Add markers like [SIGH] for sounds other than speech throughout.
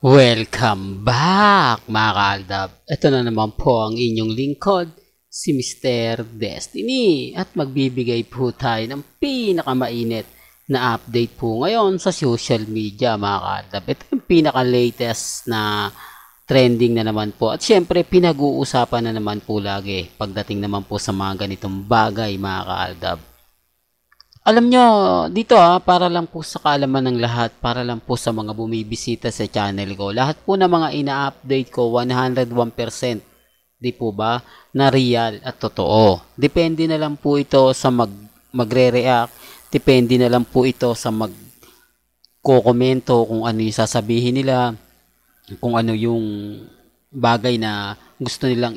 Welcome back mga kaaldab. Ito na naman po ang inyong lingkod, si Mr. Destiny. At magbibigay po tayo ng pinakamainit na update po ngayon sa social media mga kaaldab. Ito yung pinaka-latest na trending na naman po. At syempre pinag-uusapan na naman po lagi pagdating naman po sa mga ganitong bagay mga kaaldab. Alam nyo, dito ha, para lang po sa kaalaman ng lahat, para lang po sa mga bumibisita sa channel ko. Lahat po ng mga ina-update ko, 101%. Di po ba? Na real at totoo. Depende na lang po ito sa mag, magre-react. Depende na lang po ito sa mag kokomento kung ano yung sasabihin nila, kung ano yung bagay na gusto nilang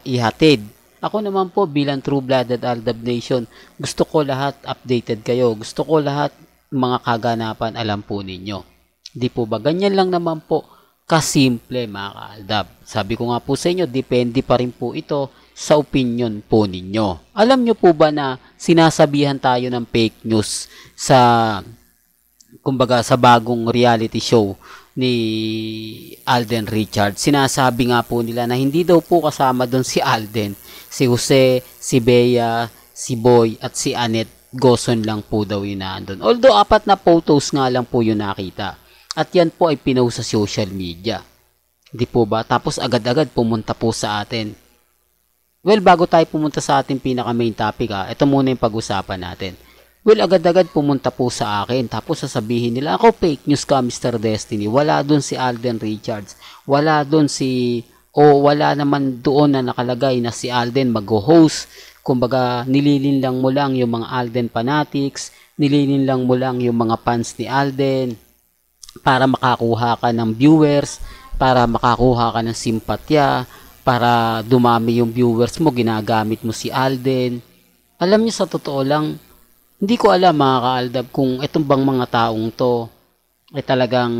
ihatid ako naman po bilang True-Blooded Aldab Nation, gusto ko lahat updated kayo. Gusto ko lahat mga kaganapan alam po ninyo. Di po ba? Ganyan lang naman po kasimple mga kaaldab. Sabi ko nga po sa inyo, depende pa rin po ito sa opinion po ninyo. Alam nyo po ba na sinasabihan tayo ng fake news sa kumbaga sa bagong reality show ni Alden Richard. Sinasabi nga po nila na hindi daw po kasama doon si Alden si Jose, si Bea, si Boy at si Anet Goson lang po daw yun naandun. Although apat na photos nga lang po yun nakita. At yan po ay pinost sa social media. Di po ba? Tapos agad-agad pumunta po sa atin. Well, bago tayo pumunta sa ating pinaka main topic ha, ito muna yung pag-usapan natin. Well, agad-agad pumunta po sa akin. Tapos sasabihin nila, ako fake news ka, Mr. Destiny. Wala doon si Alden Richards. Wala doon si o wala naman doon na nakalagay na si Alden mag-host. Kumbaga, nililin lang mo lang yung mga Alden fanatics, nililin lang mo lang yung mga fans ni Alden para makakuha ka ng viewers, para makakuha ka ng simpatya, para dumami yung viewers mo, ginagamit mo si Alden. Alam niyo sa totoo lang, hindi ko alam mga kaaldab kung itong bang mga taong to ay talagang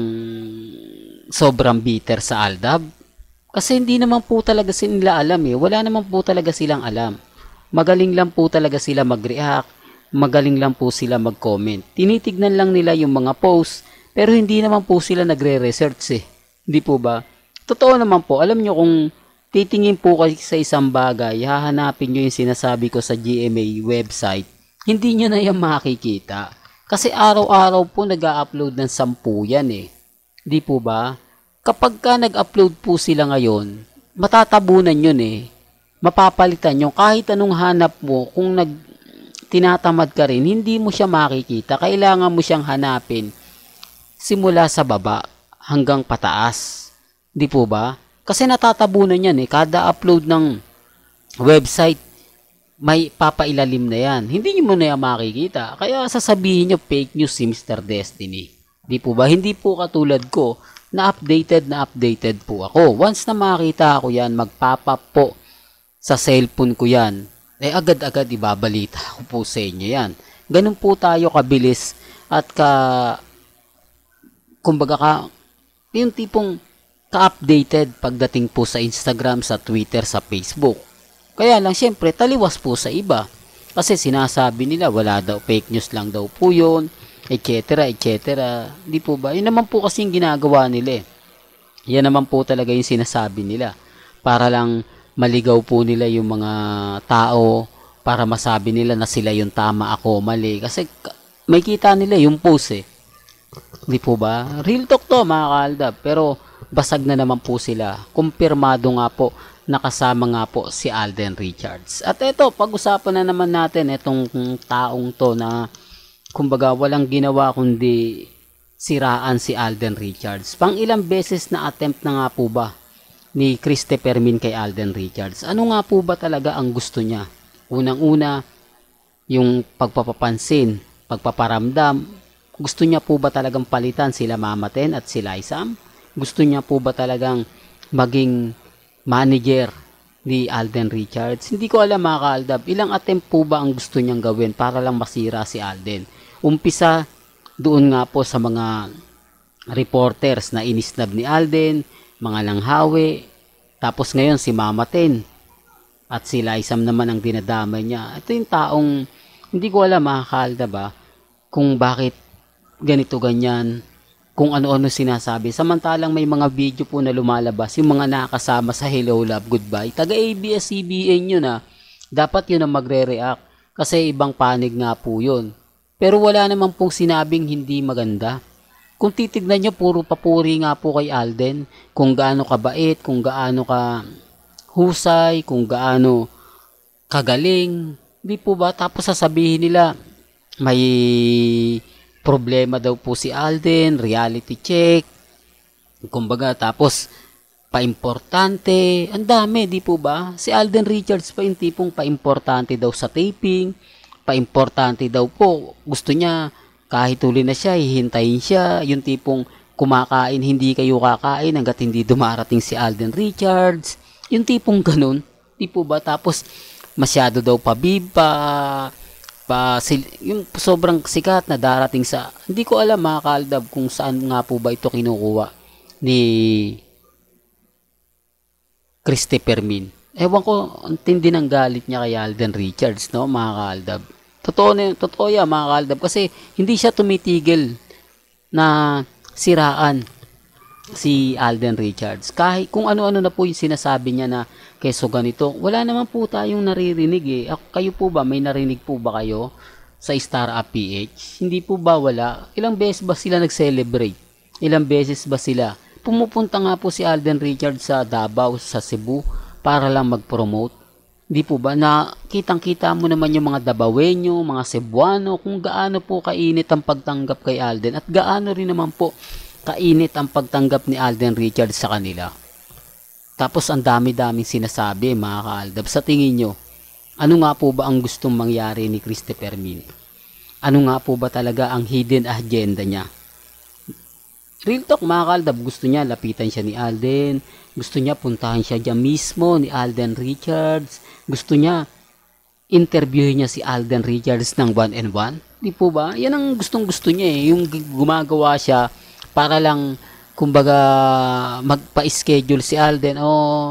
sobrang bitter sa Aldab kasi hindi naman po talaga sila alam eh. Wala naman po talaga silang alam. Magaling lang po talaga sila mag-react. Magaling lang po sila mag-comment. Tinitignan lang nila yung mga posts. Pero hindi naman po sila nagre-research eh. Hindi po ba? Totoo naman po. Alam nyo kung titingin po kayo sa isang bagay, hahanapin nyo yung sinasabi ko sa GMA website, hindi nyo na yan makikita. Kasi araw-araw po nag-upload ng sampu yan eh. Di po ba? kapag ka nag-upload po sila ngayon, matatabunan yun eh. Mapapalitan yung kahit anong hanap mo, kung nag tinatamad ka rin, hindi mo siya makikita. Kailangan mo siyang hanapin simula sa baba hanggang pataas. Di po ba? Kasi natatabunan yan eh. Kada upload ng website, may papailalim na yan. Hindi nyo mo na yan makikita. Kaya sasabihin nyo fake news si Mr. Destiny. Di po ba? Hindi po katulad ko na updated na updated po ako. Once na makita ko yan, magpapa po sa cellphone ko yan, eh agad-agad ibabalita [LAUGHS] ko po sa inyo yan. Ganun po tayo kabilis at ka kumbaga ka yung tipong ka-updated pagdating po sa Instagram, sa Twitter, sa Facebook. Kaya lang syempre taliwas po sa iba. Kasi sinasabi nila wala daw fake news lang daw po yun etc. etc. Di po ba? Yun naman po kasi yung ginagawa nila eh. Yan naman po talaga yung sinasabi nila. Para lang maligaw po nila yung mga tao para masabi nila na sila yung tama ako mali. Kasi may kita nila yung post eh. Di po ba? Real talk to mga kaaldab. Pero basag na naman po sila. Kumpirmado nga po nakasama nga po si Alden Richards. At ito, pag-usapan na naman natin itong taong to na kumbaga walang ginawa kundi siraan si Alden Richards. Pang ilang beses na attempt na nga po ba ni Christopher Min kay Alden Richards? Ano nga po ba talaga ang gusto niya? Unang-una, yung pagpapapansin, pagpaparamdam, gusto niya po ba talagang palitan sila Mama Ten at sila Isam? Gusto niya po ba talagang maging manager ni Alden Richards? Hindi ko alam mga kaaldab, ilang attempt po ba ang gusto niyang gawin para lang masira si Alden? Umpisa doon nga po sa mga reporters na inisnab ni Alden, mga langhawi, tapos ngayon si Mama Ten at si Laisam naman ang dinadamay niya. Ito yung taong hindi ko alam makakalda ba kung bakit ganito ganyan kung ano-ano sinasabi. Samantalang may mga video po na lumalabas, yung mga nakasama sa Hello Love Goodbye. Taga ABS-CBN yun ah. Dapat yun ang magre-react. Kasi ibang panig nga po yun. Pero wala naman pong sinabing hindi maganda. Kung titignan nyo, puro papuri nga po kay Alden. Kung gaano kabait, kung gaano ka husay, kung gaano kagaling. Di po ba? Tapos sasabihin nila, may problema daw po si Alden, reality check. Kumbaga, tapos paimportante. Ang dami, di po ba? Si Alden Richards pa yung tipong paimportante daw sa taping. Paimportante daw po. Gusto niya, kahit huli na siya, hihintayin siya. Yung tipong kumakain, hindi kayo kakain hanggat hindi dumarating si Alden Richards. Yung tipong ganun. Di po ba? Tapos, masyado daw pabib pa pa sil, yung sobrang sikat na darating sa hindi ko alam mga kaaldab kung saan nga po ba ito kinukuha ni Christopher Min. Ewan ko, ang tindi ng galit niya kay Alden Richards, no, mga kaaldab. Totoo, na, totoo yan, mga kaaldab, kasi hindi siya tumitigil na siraan si Alden Richards. Kahit kung ano-ano na po yung sinasabi niya na keso ganito, wala naman po tayong naririnig eh. Ako, kayo po ba, may narinig po ba kayo sa Star PH? Hindi po ba wala? Ilang beses ba sila nag-celebrate? Ilang beses ba sila? Pumupunta nga po si Alden Richards sa Davao, sa Cebu, para lang mag-promote. Hindi po ba na kitang-kita mo naman yung mga Dabawenyo, mga Cebuano, kung gaano po kainit ang pagtanggap kay Alden at gaano rin naman po kainit ang pagtanggap ni Alden Richards sa kanila. Tapos ang dami-daming sinasabi mga kaaldab. Sa tingin nyo, ano nga po ba ang gustong mangyari ni Christopher Min? Ano nga po ba talaga ang hidden agenda niya? Real talk mga kaaldab, gusto niya lapitan siya ni Alden, gusto niya puntahan siya dyan mismo ni Alden Richards, gusto niya interviewin niya si Alden Richards ng one and one. Di po ba? Yan ang gustong gusto niya eh, yung gumagawa siya para lang kumbaga magpa-schedule si Alden. O oh,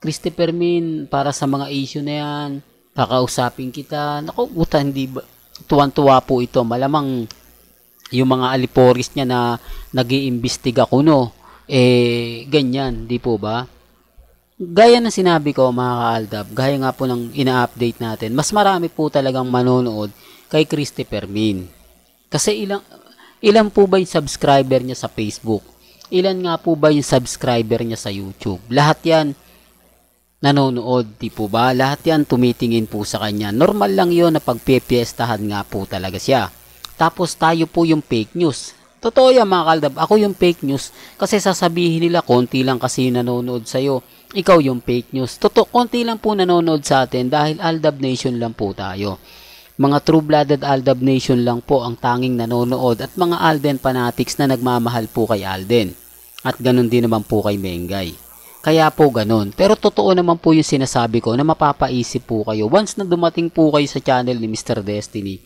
Christopher Min para sa mga issue na yan kakausapin kita. Naku buta hindi ba tuwan-tuwa po ito. Malamang yung mga aliporis niya na nag iimbestiga kuno eh ganyan di po ba? Gaya ng sinabi ko mga kaaldab gaya nga po ng ina-update natin mas marami po talagang manonood kay Christopher Min. Kasi ilang Ilan po ba yung subscriber niya sa Facebook? Ilan nga po ba yung subscriber niya sa YouTube? Lahat yan nanonood, di po ba? Lahat yan tumitingin po sa kanya. Normal lang yon na pagpepiestahan nga po talaga siya. Tapos tayo po yung fake news. Totoo yan mga kaldab. Ako yung fake news. Kasi sasabihin nila, konti lang kasi yung nanonood sa'yo. Ikaw yung fake news. Totoo, konti lang po nanonood sa atin dahil Aldab Nation lang po tayo. Mga true-blooded Aldab Nation lang po ang tanging nanonood at mga Alden fanatics na nagmamahal po kay Alden. At ganun din naman po kay Mengay. Kaya po ganun. Pero totoo naman po yung sinasabi ko na mapapaisip po kayo once na dumating po kayo sa channel ni Mr. Destiny.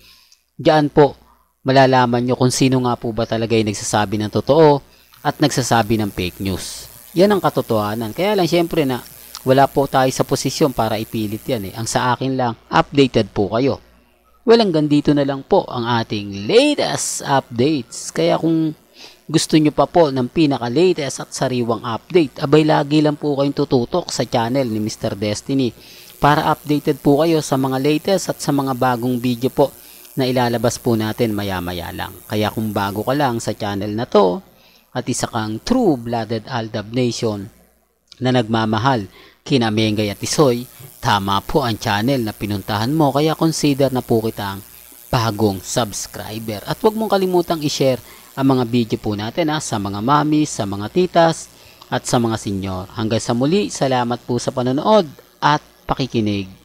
Diyan po malalaman nyo kung sino nga po ba talaga yung nagsasabi ng totoo at nagsasabi ng fake news. Yan ang katotohanan. Kaya lang syempre na wala po tayo sa posisyon para ipilit yan eh. Ang sa akin lang, updated po kayo. Well, hanggang dito na lang po ang ating latest updates. Kaya kung gusto nyo pa po ng pinaka-latest at sariwang update, abay lagi lang po kayong tututok sa channel ni Mr. Destiny para updated po kayo sa mga latest at sa mga bagong video po na ilalabas po natin maya-maya lang. Kaya kung bago ka lang sa channel na to at isa kang true-blooded Aldab Nation na nagmamahal kina Mengay at Isoy, Tama po ang channel na pinuntahan mo kaya consider na po kitang bagong subscriber. At huwag mong kalimutang i-share ang mga video po natin ha, sa mga mamis, sa mga titas, at sa mga senyor. Hanggang sa muli, salamat po sa panonood at pakikinig.